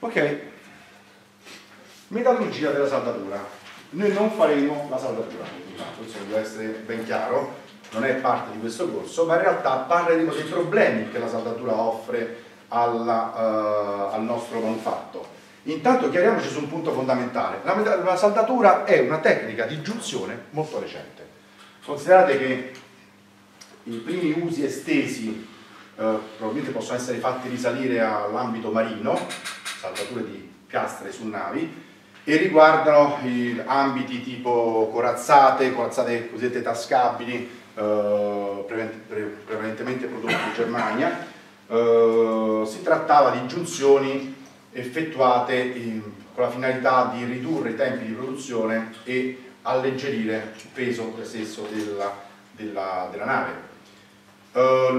Ok, metallurgia della saldatura. Noi non faremo la saldatura, questo deve essere ben chiaro, non è parte di questo corso, ma in realtà parleremo dei problemi che la saldatura offre alla, uh, al nostro manufatto. Intanto chiariamoci su un punto fondamentale, la, la saldatura è una tecnica di giunzione molto recente. Considerate che i primi usi estesi eh, probabilmente possono essere fatti risalire all'ambito marino, saldature di piastre su navi, e riguardano ambiti tipo corazzate, corazzate cosiddette tascabili, eh, prevalentemente prodotte in Germania. Eh, si trattava di giunzioni effettuate in, con la finalità di ridurre i tempi di produzione e alleggerire il peso stesso della, della, della nave. Uh,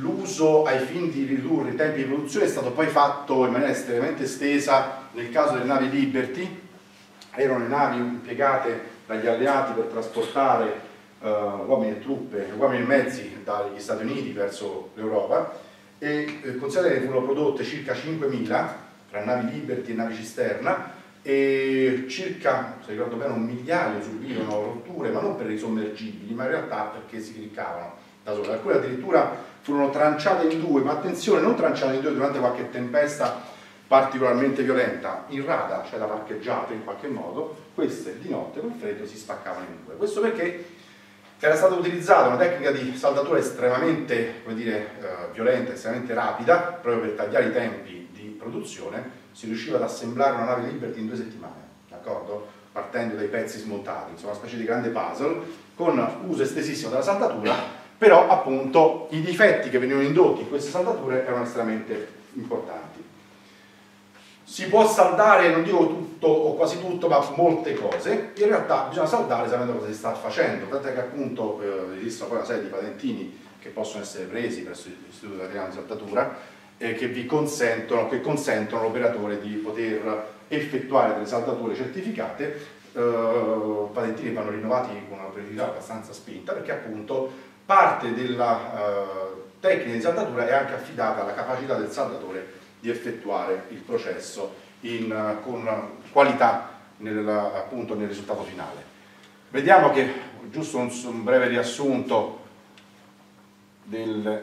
l'uso ai fini di ridurre i tempi di produzione è stato poi fatto in maniera estremamente estesa. Nel caso delle navi Liberty, erano le navi impiegate dagli alleati per trasportare uh, uomini e truppe, uomini e mezzi dagli Stati Uniti verso l'Europa. E eh, considerate che furono prodotte circa 5.000 tra navi Liberty e navi cisterna e circa, se ricordo bene, un migliaio subirono rotture, ma non per i sommergibili, ma in realtà perché si cliccavano da sole. Alcune addirittura furono tranciate in due, ma attenzione, non tranciate in due durante qualche tempesta particolarmente violenta, in rada, cioè da parcheggiato in qualche modo, queste di notte col freddo si spaccavano in due. Questo perché era stata utilizzata una tecnica di saldatura estremamente dire, eh, violenta, estremamente rapida, proprio per tagliare i tempi di produzione, si riusciva ad assemblare una nave Liberty in due settimane? Partendo dai pezzi smontati, insomma una specie di grande puzzle, con uso estesissimo della saldatura, però appunto i difetti che venivano indotti in queste saldature erano estremamente importanti. Si può saldare, non dico tutto o quasi tutto, ma molte cose, in realtà bisogna saldare sapendo cosa si sta facendo, tanto che appunto eh, esistono poi una serie di patentini che possono essere presi presso l'Istituto Italiano di Saldatura, eh, che vi consentono, che consentono all'operatore di poter effettuare delle saldature certificate, eh, patentini vanno rinnovati con una periodicità abbastanza spinta perché appunto parte della eh, tecnica di saldatura è anche affidata alla capacità del saldatore di effettuare il processo in, con qualità nel, appunto, nel risultato finale. Vediamo che, giusto un, un breve riassunto del,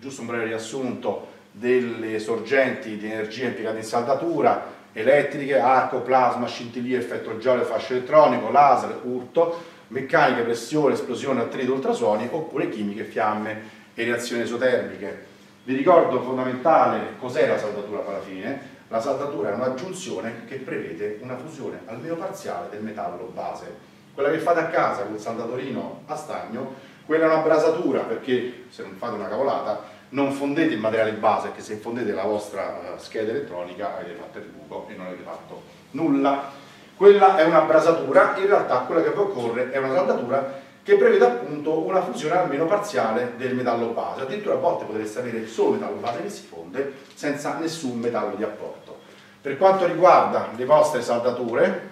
giusto un breve riassunto delle sorgenti di energia impiegate in saldatura, elettriche, arco, plasma, scintillio, effetto giallo, fascio elettronico, laser, urto, meccaniche, pressione, esplosione, attrito, ultrasuoni, oppure chimiche, fiamme e reazioni esotermiche. Vi ricordo fondamentale cos'è la saldatura poi alla fine. La saldatura è un'aggiunzione che prevede una fusione almeno parziale del metallo base. Quella che fate a casa con il saldatorino a stagno quella è una brasatura perché se non fate una cavolata non fondete il materiale base perché se fondete la vostra eh, scheda elettronica avete fatto il buco e non avete fatto nulla. Quella è una brasatura, in realtà quella che vi occorre è una saldatura che prevede appunto una fusione almeno parziale del metallo base. Addirittura a volte potreste avere solo metallo base che si fonde senza nessun metallo di apporto. Per quanto riguarda le vostre saldature,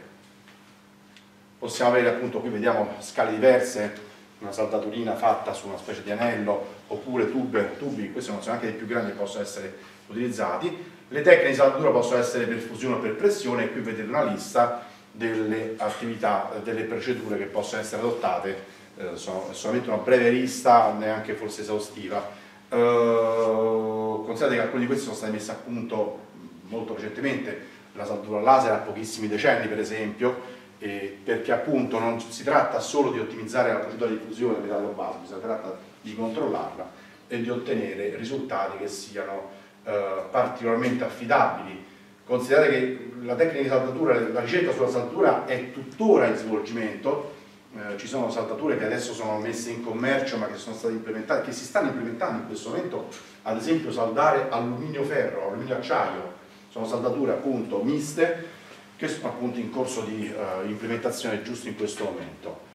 possiamo avere appunto, qui vediamo scale diverse una saldaturina fatta su una specie di anello oppure tube, tubi, questi sono anche dei più grandi che possono essere utilizzati. Le tecniche di saldatura possono essere per fusione o per pressione qui vedete una lista delle attività, delle procedure che possono essere adottate, eh, sono solamente una breve lista, neanche forse esaustiva. Eh, considerate che alcune di queste sono state messe a punto molto recentemente, la saldatura laser ha pochissimi decenni per esempio, eh, perché appunto non si tratta solo di ottimizzare la procedura di fusione del metallo base, si tratta di controllarla e di ottenere risultati che siano eh, particolarmente affidabili. Considerate che la tecnica di saldatura, la ricerca sulla saldatura è tuttora in svolgimento, eh, ci sono saldature che adesso sono messe in commercio ma che sono state implementate, che si stanno implementando in questo momento, ad esempio saldare alluminio-ferro, alluminio-acciaio, sono saldature appunto miste che sono appunto in corso di uh, implementazione giusto in questo momento.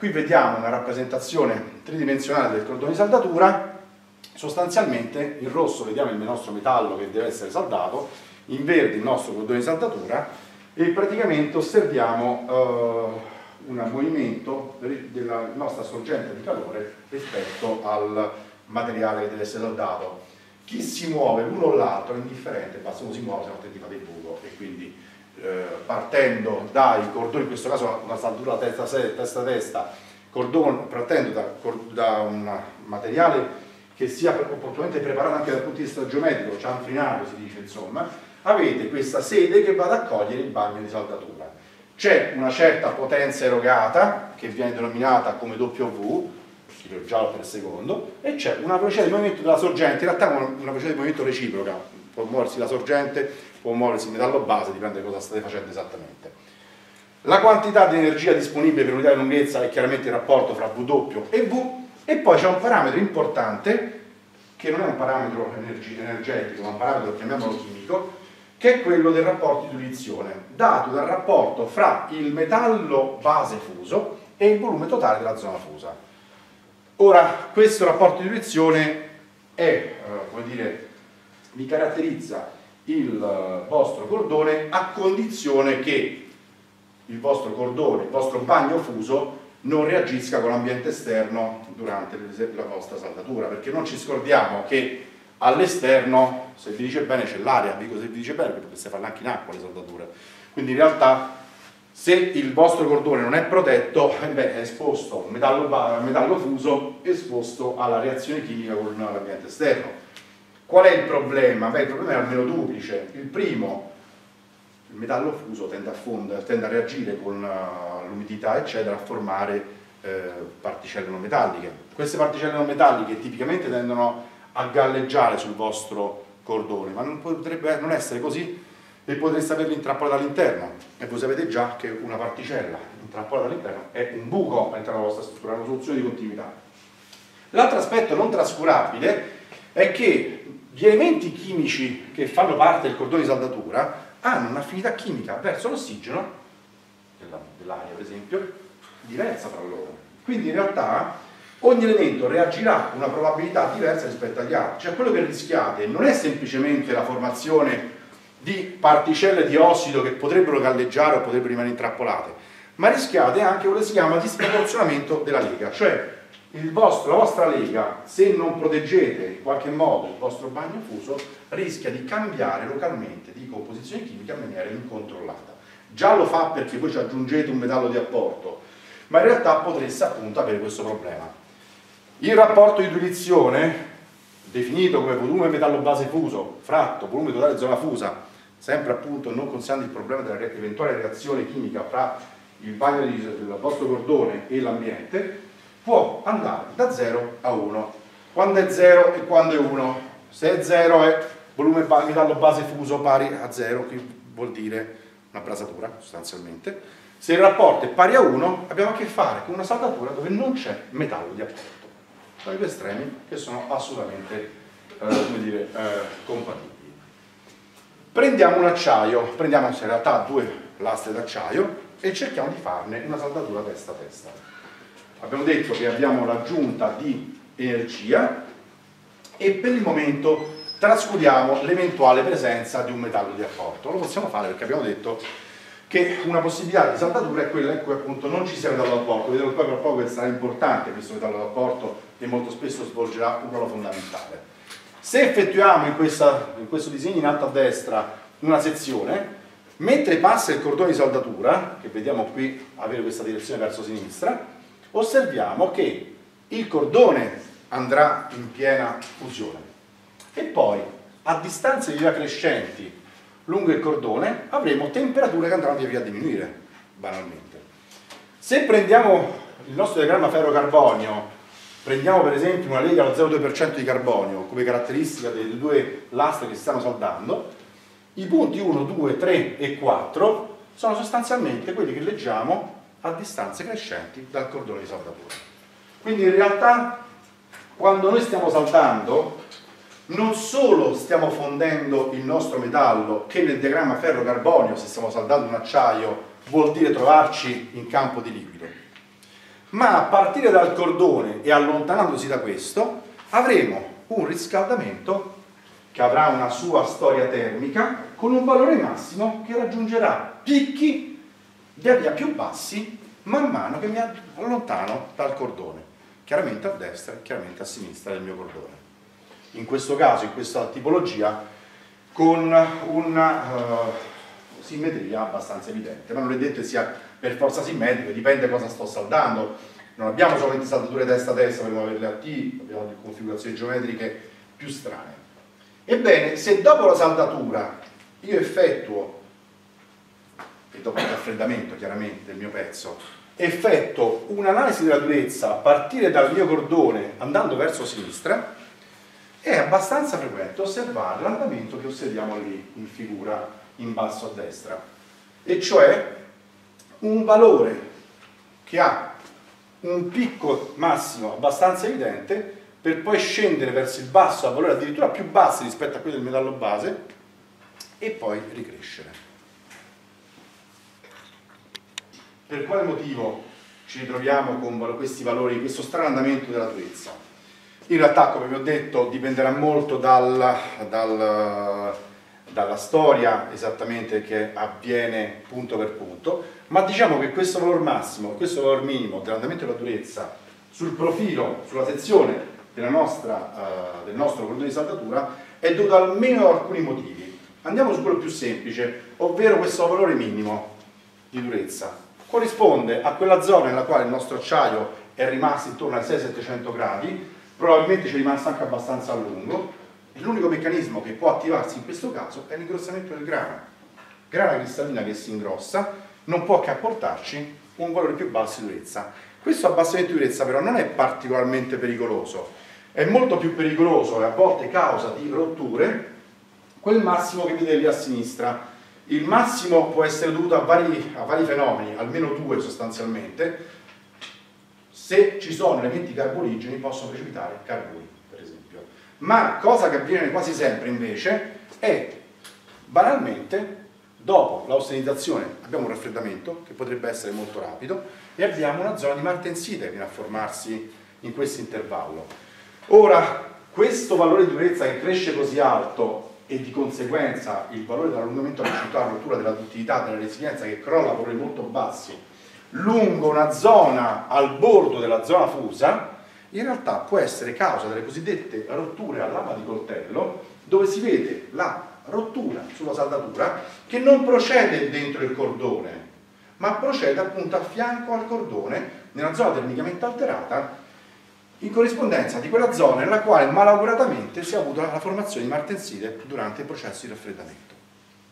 Qui vediamo una rappresentazione tridimensionale del cordone di saldatura, sostanzialmente in rosso vediamo il nostro metallo che deve essere saldato, in verde il nostro cordone di saldatura e praticamente osserviamo uh, un movimento della nostra sorgente di calore rispetto al materiale che deve essere saldato. Chi si muove l'uno o l'altro è indifferente, basta uno si muove, se no te ti fate il buco e quindi eh, partendo dai cordoni, in questo caso una saldatura testa testa testa, cordone, partendo da, da, un materiale che sia opportunamente preparato anche dal punto di vista geometrico, cianfrinato si dice insomma, avete questa sede che va ad accogliere il bagno di saldatura. C'è una certa potenza erogata che viene denominata come W, kg per secondo, e c'è una velocità di movimento della sorgente, in realtà una velocità di movimento reciproca, può muoversi la sorgente può muoversi il metallo base, dipende da cosa state facendo esattamente. La quantità di energia disponibile per unità di lunghezza è chiaramente il rapporto fra W e V e poi c'è un parametro importante che non è un parametro energetico, ma un parametro, chiamiamolo chimico, che è quello del rapporto di diluizione, dato dal rapporto fra il metallo base fuso e il volume totale della zona fusa. Ora, questo rapporto di diluizione è, eh, come dire, vi caratterizza il vostro cordone a condizione che il vostro cordone, il vostro bagno fuso non reagisca con l'ambiente esterno durante la vostra saldatura perché non ci scordiamo che all'esterno se vi dice bene c'è l'aria dico se vi dice bene perché potreste farle anche in acqua le saldature. Quindi in realtà se il vostro cordone non è protetto eh beh, è esposto metallo, metallo fuso esposto alla reazione chimica con l'ambiente esterno Qual è il problema? Beh, il problema è almeno duplice. Il primo, il metallo fuso tende a, fondere, tende a reagire con uh, l'umidità, eccetera, a formare eh, particelle non metalliche. Queste particelle non metalliche tipicamente tendono a galleggiare sul vostro cordone, ma non potrebbe non essere così e potreste averli intrappolati all'interno. E voi sapete già che una particella intrappolata all'interno è un buco all'interno della vostra struttura, una soluzione di continuità. L'altro aspetto non trascurabile è che gli elementi chimici che fanno parte del cordone di saldatura hanno un'affinità chimica verso l'ossigeno, dell'aria per esempio, diversa tra loro. Quindi in realtà ogni elemento reagirà con una probabilità diversa rispetto agli altri. Cioè quello che rischiate non è semplicemente la formazione di particelle di ossido che potrebbero galleggiare o potrebbero rimanere intrappolate, ma rischiate anche quello che si chiama disproporzionamento della lega, cioè vostro, la vostra lega, se non proteggete in qualche modo il vostro bagno fuso, rischia di cambiare localmente di composizione chimica in maniera incontrollata. Già lo fa perché voi ci aggiungete un metallo di apporto, ma in realtà potreste appunto avere questo problema. Il rapporto di diluizione, definito come volume metallo base fuso, fratto, volume totale zona fusa, sempre appunto non considerando il problema dell'eventuale reazione chimica fra il bagno del vostro cordone e l'ambiente, può andare da 0 a 1. Quando è 0 e quando è 1? Se è 0 è volume metallo base fuso pari a 0, che vuol dire una brasatura sostanzialmente. Se il rapporto è pari a 1 abbiamo a che fare con una saldatura dove non c'è metallo di apporto. Sono i due estremi che sono assolutamente eh, dire, eh, compatibili. Prendiamo un acciaio, prendiamo in realtà due lastre d'acciaio e cerchiamo di farne una saldatura testa a testa abbiamo detto che abbiamo l'aggiunta di energia e per il momento trascuriamo l'eventuale presenza di un metallo di apporto. Lo possiamo fare perché abbiamo detto che una possibilità di saldatura è quella in cui appunto non ci sia metallo d'apporto, vedremo poi per poco che sarà importante questo metallo d'apporto e molto spesso svolgerà un ruolo fondamentale. Se effettuiamo in, questa, in questo disegno in alto a destra una sezione, mentre passa il cordone di saldatura, che vediamo qui avere questa direzione verso sinistra, osserviamo che il cordone andrà in piena fusione. E poi a distanze di via crescenti lungo il cordone avremo temperature che andranno via via a diminuire banalmente. Se prendiamo il nostro diagramma ferro-carbonio prendiamo per esempio una lega allo 0,2% di carbonio come caratteristica delle due lastre che si stanno saldando i punti 1, 2, 3 e 4 sono sostanzialmente quelli che leggiamo a distanze crescenti dal cordone di saldatura. Quindi in realtà quando noi stiamo saltando non solo stiamo fondendo il nostro metallo che nel diagramma ferro-carbonio se stiamo saldando un acciaio vuol dire trovarci in campo di liquido ma a partire dal cordone e allontanandosi da questo avremo un riscaldamento che avrà una sua storia termica con un valore massimo che raggiungerà picchi via più bassi man mano che mi allontano dal cordone, chiaramente a destra e chiaramente a sinistra del mio cordone. In questo caso, in questa tipologia, con una uh, simmetria abbastanza evidente, ma non è detto che sia per forza simmetrico, dipende cosa sto saldando. Non abbiamo solamente saldature testa-testa, dobbiamo avere le a T, abbiamo configurazioni geometriche più strane. Ebbene, se dopo la saldatura io effettuo, e dopo il raffreddamento chiaramente del mio pezzo, effettuo un'analisi della durezza a partire dal mio cordone andando verso sinistra, è abbastanza frequente osservare l'andamento che osserviamo lì in figura in basso a destra, e cioè un valore che ha un picco massimo abbastanza evidente per poi scendere verso il basso a valori addirittura più bassi rispetto a quelli del metallo base e poi ricrescere. Per quale motivo ci ritroviamo con questi valori, questo strano andamento della durezza? In realtà, come vi ho detto, dipenderà molto dal, dal, dalla storia esattamente che avviene punto per punto, ma diciamo che questo valore massimo questo valore minimo dell'andamento della durezza sul profilo, sulla sezione nostra, uh, del nostro cordone di saldatura è dovuto almeno a alcuni motivi. Andiamo su quello più semplice, ovvero questo valore minimo di durezza. Corrisponde a quella zona nella quale il nostro acciaio è rimasto intorno ai 600-700 gradi, probabilmente ci è rimasto anche abbastanza a lungo, e l'unico meccanismo che può attivarsi in questo caso è l'ingrossamento del grano. Grana cristallina che si ingrossa non può che apportarci un valore più basso di durezza. Questo abbassamento di durezza però non è particolarmente pericoloso, è molto più pericoloso e a volte causa di rotture quel massimo che vedete lì a sinistra. Il massimo può essere dovuto a vari, a vari fenomeni, almeno due sostanzialmente. Se ci sono elementi carboligeni possono precipitare carboni, per esempio. Ma cosa che avviene quasi sempre invece è banalmente dopo l'austenizzazione abbiamo un raffreddamento che potrebbe essere molto rapido e abbiamo una zona di martensite che viene a formarsi in questo intervallo. Ora, questo valore di durezza che cresce così alto e di conseguenza il valore dell'allungamento della città, la rottura della duttilità, della resilienza che crolla a valori molto bassi lungo una zona al bordo della zona fusa, in realtà può essere causa delle cosiddette rotture a lama di coltello, dove si vede la rottura sulla saldatura che non procede dentro il cordone, ma procede appunto a fianco al cordone, nella zona termicamente alterata, in corrispondenza di quella zona nella quale malauguratamente si è avuta la formazione di martensite durante il processo di raffreddamento.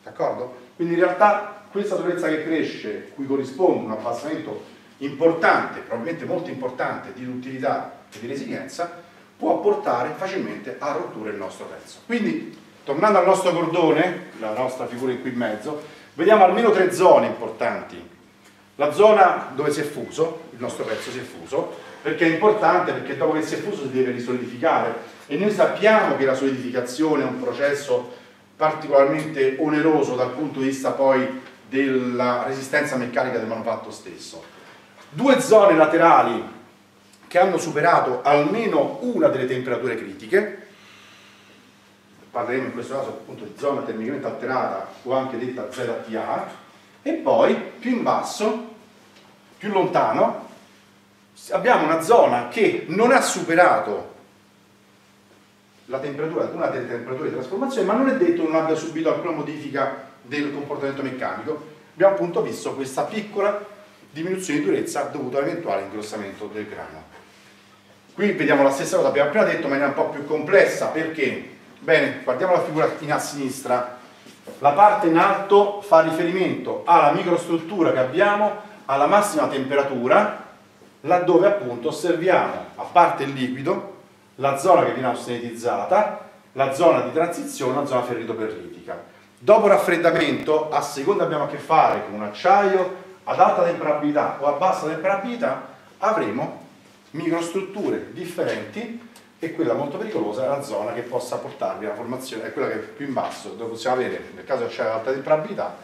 D'accordo? Quindi in realtà questa durezza che cresce, cui corrisponde un abbassamento importante, probabilmente molto importante, di utilità e di resilienza, può portare facilmente a rotture il nostro pezzo. Quindi, tornando al nostro cordone, la nostra figura qui in mezzo, vediamo almeno tre zone importanti. La zona dove si è fuso, il nostro pezzo si è fuso, perché è importante, perché dopo che si è fuso si deve risolidificare. E noi sappiamo che la solidificazione è un processo particolarmente oneroso dal punto di vista poi della resistenza meccanica del manufatto stesso. Due zone laterali che hanno superato almeno una delle temperature critiche, parleremo in questo caso appunto di zona termicamente alterata o anche detta ZTA, e poi più in basso, più lontano, abbiamo una zona che non ha superato la temperatura, una delle temperature di trasformazione, ma non è detto che non abbia subito alcuna modifica del comportamento meccanico. Abbiamo appunto visto questa piccola diminuzione di durezza dovuta all'eventuale ingrossamento del grano. Qui vediamo la stessa cosa, abbiamo appena detto, ma è un po' più complessa, perché? Bene, guardiamo la figura in a sinistra, la parte in alto fa riferimento alla microstruttura che abbiamo alla massima temperatura laddove appunto osserviamo, a parte il liquido, la zona che viene austenitizzata, la zona di transizione, la zona ferrito-perlitica. Dopo raffreddamento, a seconda abbiamo a che fare con un acciaio ad alta temperabilità o a bassa temperabilità, avremo microstrutture differenti e quella molto pericolosa è la zona che possa portarvi alla formazione, è quella che è più in basso, dove possiamo avere, nel caso di acciaio ad alta temperabilità,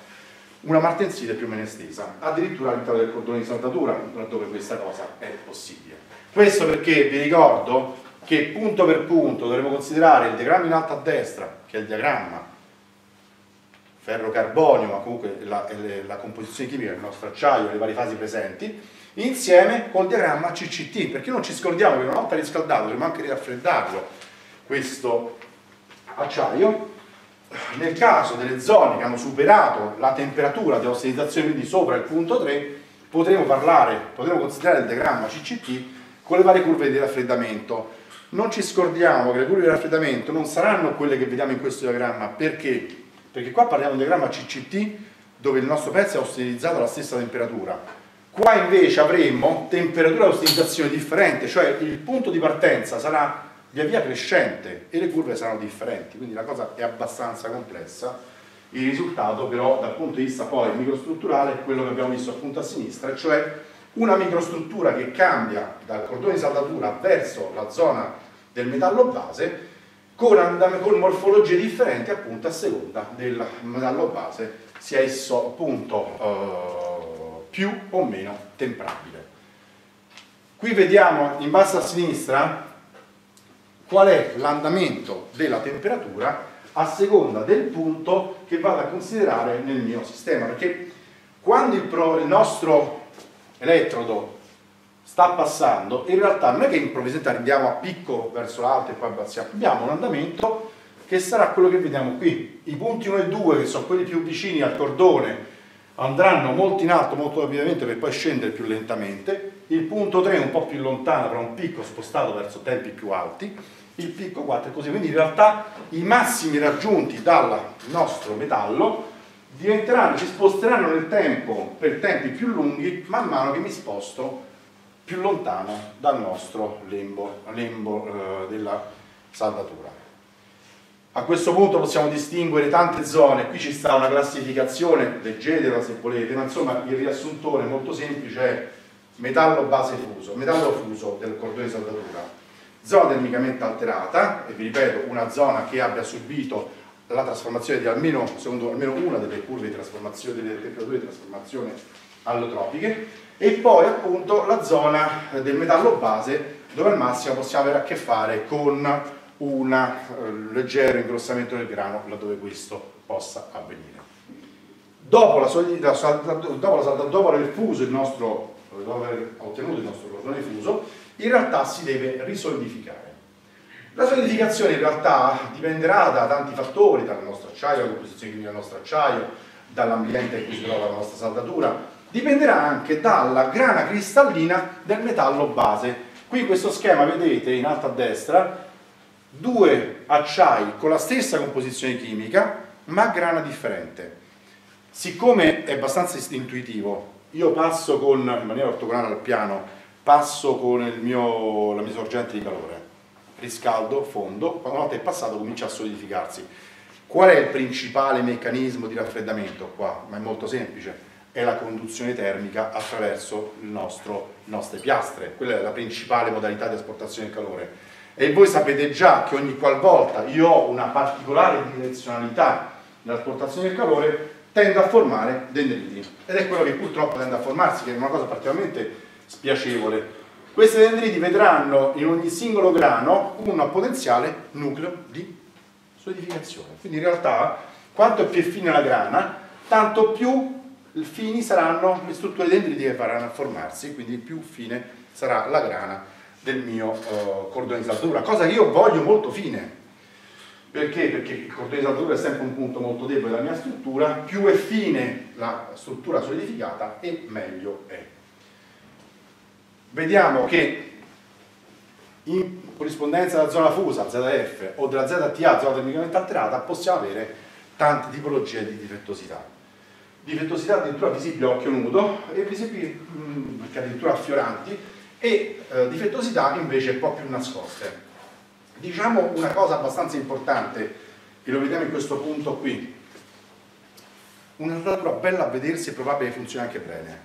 una martensile più o meno estesa, addirittura all'interno del cordone di saldatura, laddove questa cosa è possibile. Questo perché vi ricordo che punto per punto dovremo considerare il diagramma in alto a destra, che è il diagramma ferro-carbonio, ma comunque la, la composizione chimica del nostro acciaio, le varie fasi presenti, insieme col diagramma CCT, perché non ci scordiamo che una volta riscaldato dovremo anche raffreddarlo questo acciaio nel caso delle zone che hanno superato la temperatura di ossidizzazione, quindi sopra il punto 3, potremo parlare, potremo considerare il diagramma CCT con le varie curve di raffreddamento. Non ci scordiamo che le curve di raffreddamento non saranno quelle che vediamo in questo diagramma, perché? Perché qua parliamo di un diagramma CCT dove il nostro pezzo è ossidizzato alla stessa temperatura. Qua invece avremo temperatura di ossidizzazione differente, cioè il punto di partenza sarà via via crescente e le curve saranno differenti, quindi la cosa è abbastanza complessa. Il risultato però dal punto di vista poi microstrutturale è quello che abbiamo visto appunto a sinistra, cioè una microstruttura che cambia dal cordone di saldatura verso la zona del metallo base con, con morfologie differenti appunto a seconda del metallo base, sia esso appunto eh, più o meno temprabile. Qui vediamo in basso a sinistra qual è l'andamento della temperatura a seconda del punto che vado a considerare nel mio sistema. Perché quando il, pro, il nostro elettrodo sta passando in realtà non è che improvvisamente andiamo a picco verso l'alto e poi abbassiamo. Abbiamo un andamento che sarà quello che vediamo qui. I punti 1 e 2 che sono quelli più vicini al cordone andranno molto in alto molto rapidamente per poi scendere più lentamente. Il punto 3 è un po' più lontano avrà un picco spostato verso tempi più alti il picco 4 è così, quindi in realtà i massimi raggiunti dal nostro metallo diventeranno, si sposteranno nel tempo per tempi più lunghi man mano che mi sposto più lontano dal nostro lembo, lembo eh, della saldatura. A questo punto possiamo distinguere tante zone, qui ci sta una classificazione, leggetela se volete, ma insomma il riassuntore molto semplice è metallo base fuso, metallo fuso del cordone di saldatura, zona termicamente alterata, e vi ripeto, una zona che abbia subito la trasformazione di almeno, secondo almeno una delle curve di trasformazione, delle temperature di trasformazione allotropiche, e poi appunto la zona del metallo base, dove al massimo possiamo avere a che fare con un eh, leggero ingrossamento del grano, laddove questo possa avvenire. Dopo, la, dopo, la, dopo aver fuso il nostro, dopo aver ottenuto il nostro cordone fuso, in realtà si deve risolidificare. La solidificazione in realtà dipenderà da tanti fattori, dal nostro acciaio, dalla composizione chimica del nostro acciaio, dall'ambiente in cui si trova la nostra saldatura, dipenderà anche dalla grana cristallina del metallo base. Qui questo schema vedete in alto a destra due acciai con la stessa composizione chimica ma grana differente. Siccome è abbastanza intuitivo, io passo con, in maniera ortogonale al piano passo con mio, la mia sorgente di calore, riscaldo, fondo, una volta è passato comincia a solidificarsi. Qual è il principale meccanismo di raffreddamento qua? Ma è molto semplice, è la conduzione termica attraverso le nostre piastre, quella è la principale modalità di asportazione del calore. E voi sapete già che ogni qualvolta io ho una particolare direzionalità nell'asportazione del calore, tendo a formare dendriti. Ed è quello che purtroppo tende a formarsi, che è una cosa particolarmente spiacevole. Questi dendriti vedranno in ogni singolo grano un potenziale nucleo di solidificazione. Quindi in realtà quanto più è fine la grana, tanto più fini saranno le strutture dendriti che faranno a formarsi, quindi più fine sarà la grana del mio uh, cordone di saldatura, cosa che io voglio molto fine. Perché? Perché il cordone di saldatura è sempre un punto molto debole della mia struttura, più è fine la struttura solidificata e meglio è vediamo che in corrispondenza della zona fusa, ZF, o della ZTA, zona termicamente alterata, possiamo avere tante tipologie di difettosità. Difettosità addirittura visibili a occhio nudo, e visibili mh, addirittura affioranti, e eh, difettosità invece un po' più nascoste. Diciamo una cosa abbastanza importante, e lo vediamo in questo punto qui, una saldatura bella a vedersi è probabile che funzioni anche bene,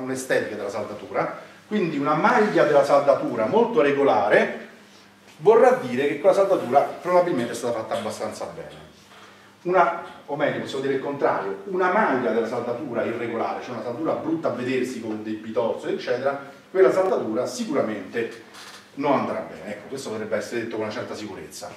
un'estetica della saldatura, quindi una maglia della saldatura molto regolare vorrà dire che quella saldatura probabilmente è stata fatta abbastanza bene. una, o meglio possiamo dire il contrario, una maglia della saldatura irregolare, cioè una saldatura brutta a vedersi con dei pitorzi eccetera, quella saldatura sicuramente non andrà bene, ecco questo potrebbe essere detto con una certa sicurezza.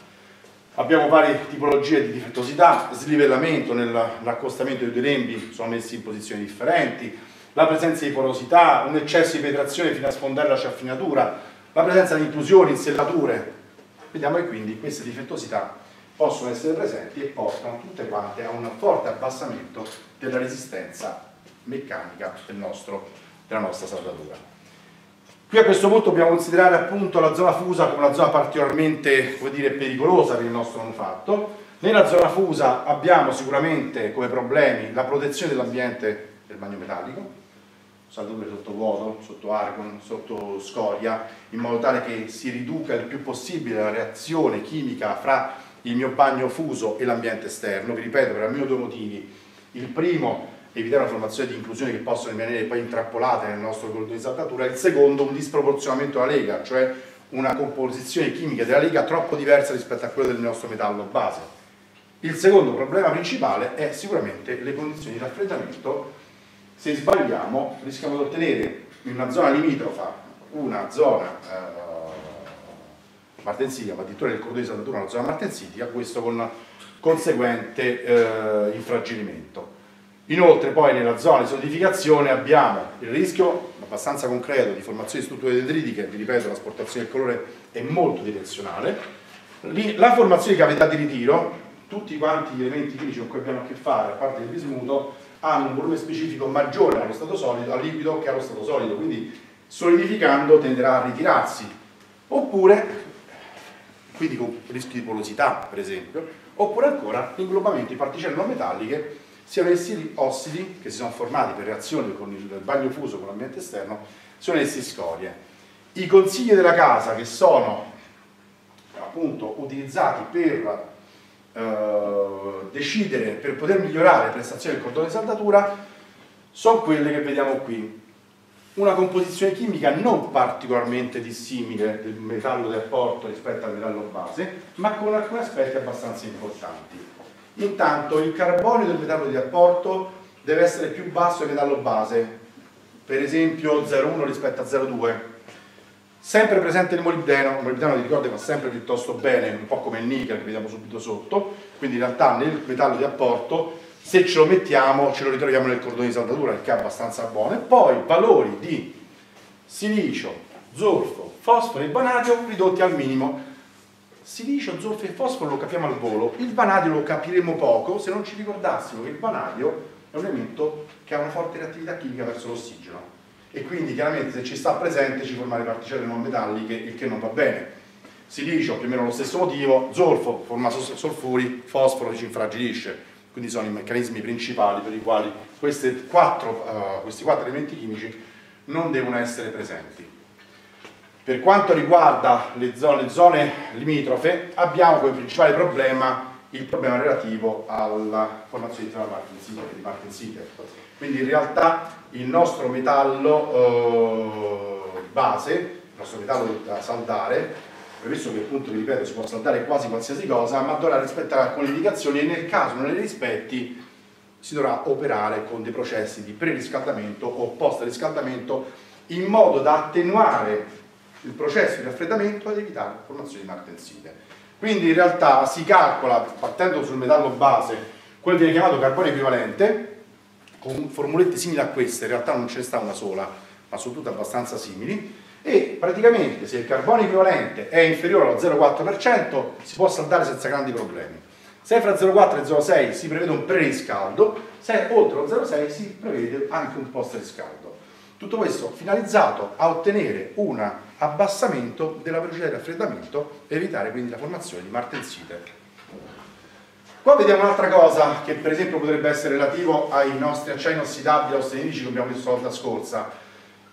Abbiamo varie tipologie di difettosità, slivellamento nell'accostamento dei due lembi sono messi in posizioni differenti, la presenza di porosità, un eccesso di penetrazione fino a sfondare la sciaffinatura, la presenza di intrusioni, insellature. Vediamo che quindi queste difettosità possono essere presenti e portano tutte quante a un forte abbassamento della resistenza meccanica del nostro, della nostra saldatura. Qui a questo punto dobbiamo considerare appunto la zona fusa come una zona particolarmente dire, pericolosa per il nostro manufatto. Nella zona fusa abbiamo sicuramente come problemi la protezione dell'ambiente del bagno metallico, saldature sotto vuoto, sotto argon, sotto scoria, in modo tale che si riduca il più possibile la reazione chimica fra il mio bagno fuso e l'ambiente esterno. Vi ripeto, per almeno due motivi. Il primo evitare una formazione di inclusioni che possono rimanere poi intrappolate nel nostro corridoio di saldatura, il secondo un disproporzionamento della lega, cioè una composizione chimica della lega troppo diversa rispetto a quella del nostro metallo base. Il secondo problema principale è sicuramente le condizioni di raffreddamento. Se sbagliamo rischiamo di ottenere in una zona limitrofa una zona eh, martensitica, ma addirittura nel corridoio di saldatura una zona martensitica, questo con conseguente eh, infragilimento. Inoltre poi nella zona di solidificazione abbiamo il rischio abbastanza concreto di formazione di strutture dendritiche, vi ripeto l'asportazione del colore è molto direzionale, la formazione di cavità di ritiro, tutti quanti gli elementi chimici con cui abbiamo a che fare, a parte il bismuto, hanno un volume specifico maggiore allo stato solido, al liquido che allo stato solido, quindi solidificando tenderà a ritirarsi, oppure, quindi con rischi di porosità per esempio, oppure ancora l'inglobamento di particelle non metalliche siano essi ossidi che si sono formati per reazione con il bagno fuso con l'ambiente esterno, sono essi scorie. I consigli della casa che sono appunto utilizzati per eh, decidere, per poter migliorare le prestazioni del cordone di saldatura, sono quelle che vediamo qui. Una composizione chimica non particolarmente dissimile del metallo di apporto rispetto al metallo base, ma con alcuni aspetti abbastanza importanti. Intanto il carbonio del metallo di apporto deve essere più basso del metallo base, per esempio 0,1 rispetto a 0,2. Sempre presente il molibdeno, il molibdeno vi ricordo va sempre piuttosto bene, un po' come il nickel che vediamo subito sotto, quindi in realtà nel metallo di apporto se ce lo mettiamo ce lo ritroviamo nel cordone di saldatura che è abbastanza buono. E poi valori di silicio, zolfo, fosforo e vanadio ridotti al minimo. Silicio, zolfo e fosforo lo capiamo al volo, il vanadio lo capiremo poco se non ci ricordassimo che il vanadio è un elemento che ha una forte reattività chimica verso l'ossigeno e quindi chiaramente se ci sta presente ci forma le particelle non metalliche, il che non va bene. Silicio più o meno lo stesso motivo, zolfo forma solfuri, fosforo ci infragilisce, quindi sono i meccanismi principali per i quali quattro, uh, questi quattro elementi chimici non devono essere presenti. Per quanto riguarda le zone, zone limitrofe, abbiamo come principale problema il problema relativo alla formazione di martensite. Quindi in realtà il nostro metallo eh, base, il nostro metallo da saldare, premesso che appunto, ripeto, si può saldare quasi qualsiasi cosa, ma dovrà rispettare alcune indicazioni e nel caso non le rispetti si dovrà operare con dei processi di preriscaldamento o post-riscaldamento in modo da attenuare il processo di raffreddamento ed evitare la formazione di martensite. Quindi in realtà si calcola, partendo sul metallo base, quello che viene chiamato carbone equivalente, con formulette simili a queste, in realtà non ce ne sta una sola, ma sono tutte abbastanza simili, e praticamente se il carbone equivalente è inferiore allo 0,4% si può saldare senza grandi problemi. Se fra 0,4 e 0,6 si prevede un pre-riscaldo, se oltre lo 0,6 si prevede anche un post-riscaldo. Tutto questo finalizzato a ottenere un abbassamento della velocità di raffreddamento e evitare quindi la formazione di martensite. Qua vediamo un'altra cosa che per esempio potrebbe essere relativo ai nostri acciai inossidabili austenitici che abbiamo visto la volta scorsa.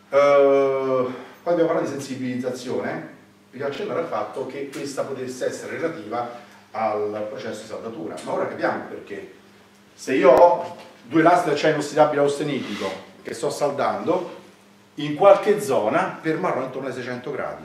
Uh, quando abbiamo parlato di sensibilizzazione, vi accennare al fatto che questa potesse essere relativa al processo di saldatura, ma ora capiamo perché. Se io ho due lasti di acciaio inossidabile austenitico che sto saldando, in qualche zona permarrò intorno ai 600 gradi.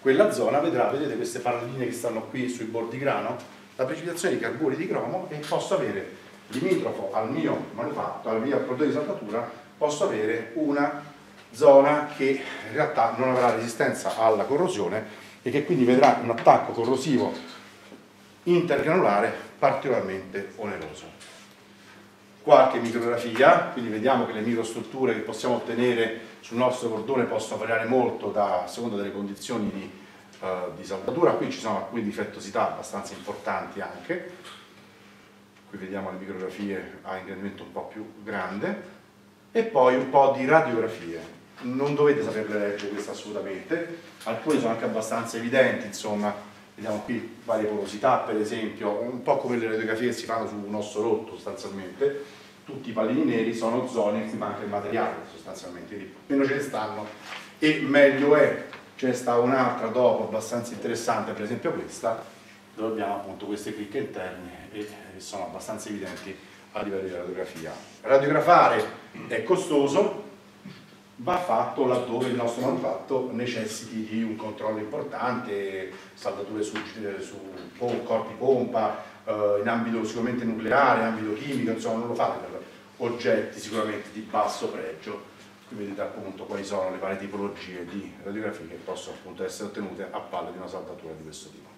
Quella zona vedrà, vedete queste palline che stanno qui sui bordi grano? La precipitazione di carburi di cromo e posso avere limitrofo al mio manufatto, al mio prodotto di saldatura, posso avere una zona che in realtà non avrà resistenza alla corrosione e che quindi vedrà un attacco corrosivo intergranulare particolarmente oneroso. Qualche micrografia, quindi vediamo che le microstrutture che possiamo ottenere sul nostro cordone possono variare molto da, a seconda delle condizioni di, di saldatura, qui ci sono alcune difettosità abbastanza importanti anche, qui vediamo le micrografie a ingrandimento un po' più grande, e poi un po' di radiografie. Non dovete saperle leggere queste assolutamente, alcune sono anche abbastanza evidenti, insomma, vediamo qui varie porosità per esempio, un po' come le radiografie che si fanno su un osso rotto sostanzialmente, tutti i pallini neri sono zone in cui manca il materiale sostanzialmente, quindi meno ce ne stanno. E meglio è. Ce ne sta un'altra dopo abbastanza interessante, per esempio questa, dove abbiamo appunto queste cricche interne e sono abbastanza evidenti a livello di radiografia. Radiografare è costoso, va fatto laddove il nostro manufatto necessiti di un controllo importante, saldature su, su corpi pompa, eh, in ambito sicuramente nucleare, in ambito chimico, insomma non lo fate per oggetti sicuramente di basso pregio. Qui vedete appunto quali sono le varie tipologie di radiografie che possono appunto essere ottenute a palle di una saldatura di questo tipo.